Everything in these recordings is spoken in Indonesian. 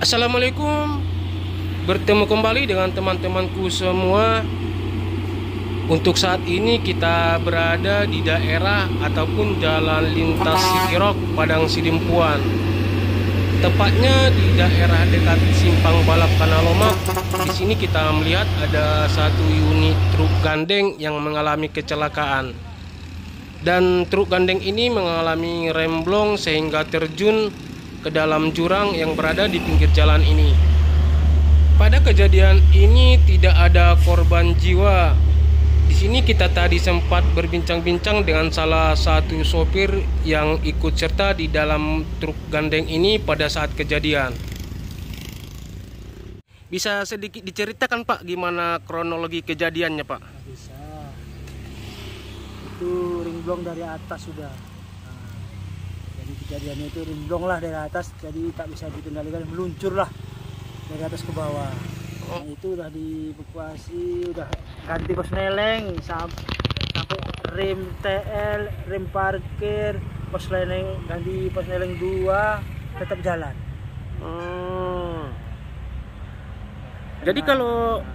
Assalamualaikum. Bertemu kembali dengan teman-temanku semua. Untuk saat ini kita berada di daerah ataupun jalan lintas Sikirok Padang Sidimpuan. Tepatnya di daerah dekat Simpang Balap Kanalomak Di sini kita melihat ada satu unit truk gandeng yang mengalami kecelakaan. Dan truk gandeng ini mengalami remblong sehingga terjun ke dalam jurang yang berada di pinggir jalan ini. Pada kejadian ini tidak ada korban jiwa. Di sini kita tadi sempat berbincang-bincang dengan salah satu sopir yang ikut serta di dalam truk gandeng ini pada saat kejadian. Bisa sedikit diceritakan Pak gimana kronologi kejadiannya Pak? Bisa. Itu ringblong dari atas sudah jadi kejadiannya itu rimblong lah dari atas jadi tak bisa dikendalikan meluncur lah dari atas ke bawah nah, oh. itu udah dievakuasi udah ganti pos neleng sampai, rem TL rem parkir pos neleng ganti pos neleng dua tetap jalan hmm. jadi kalau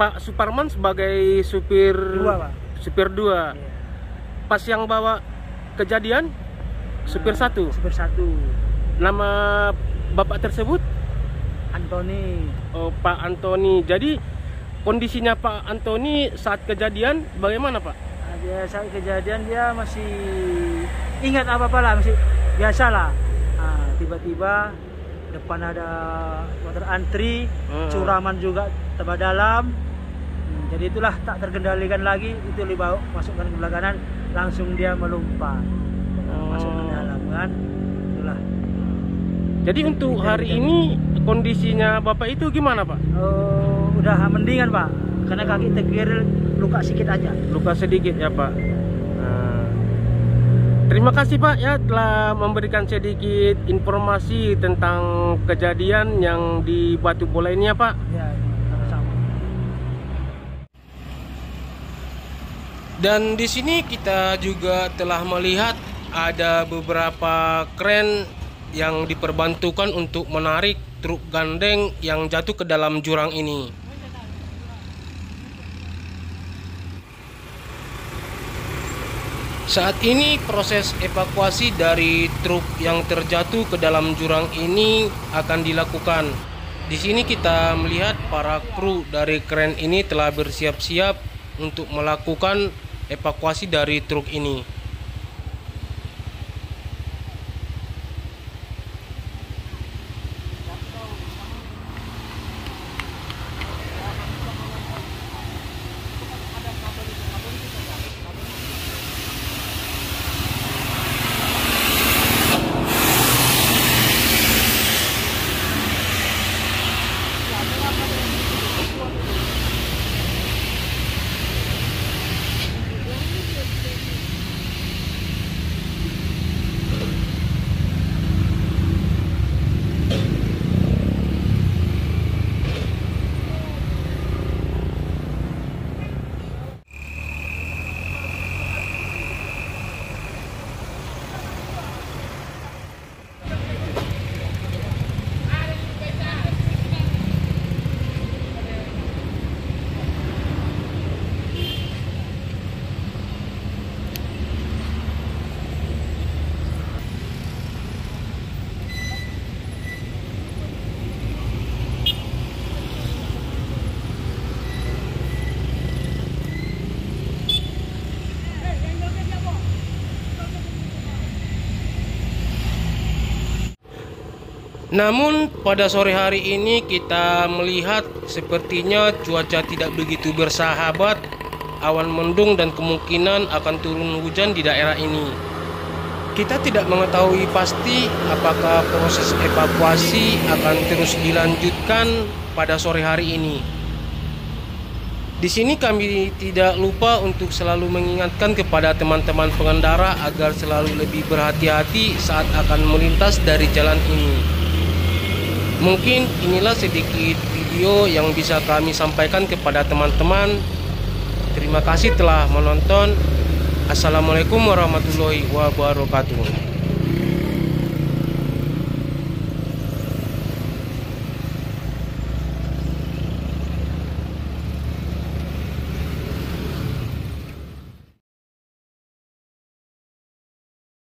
Pak Suparman sebagai supir dua, Pak. supir dua iya. pas yang bawa kejadian Supir satu. Supir satu. Nama bapak tersebut? Antoni. Oh, Pak Antoni. Jadi kondisinya Pak Antoni saat kejadian bagaimana Pak? Dia saat kejadian dia masih ingat apa apa lah, masih biasa lah. Nah, tiba-tiba depan ada motor antri, hmm. curaman juga tebal dalam. Hmm, jadi itulah tak terkendalikan lagi, itu dibawa masukkan ke belakang langsung dia melompat. Masuk ke kan itulah jadi untuk hari ini kondisinya bapak itu gimana pak? Oh, udah mendingan pak. Karena kaki tegir luka sedikit aja. Luka sedikit ya pak. Nah. terima kasih pak ya telah memberikan sedikit informasi tentang kejadian yang di Batu Bola ini ya pak. Ya, sama-sama. Dan di sini kita juga telah melihat ada beberapa kren yang diperbantukan untuk menarik truk gandeng yang jatuh ke dalam jurang ini. Saat ini proses evakuasi dari truk yang terjatuh ke dalam jurang ini akan dilakukan. Di sini kita melihat para kru dari kren ini telah bersiap-siap untuk melakukan evakuasi dari truk ini. Namun pada sore hari ini kita melihat sepertinya cuaca tidak begitu bersahabat. Awan mendung dan kemungkinan akan turun hujan di daerah ini. Kita tidak mengetahui pasti apakah proses evakuasi akan terus dilanjutkan pada sore hari ini. Di sini kami tidak lupa untuk selalu mengingatkan kepada teman-teman pengendara agar selalu lebih berhati-hati saat akan melintas dari jalan ini. Mungkin inilah sedikit video yang bisa kami sampaikan kepada teman-teman. Terima kasih telah menonton. Assalamualaikum warahmatullahi wabarakatuh.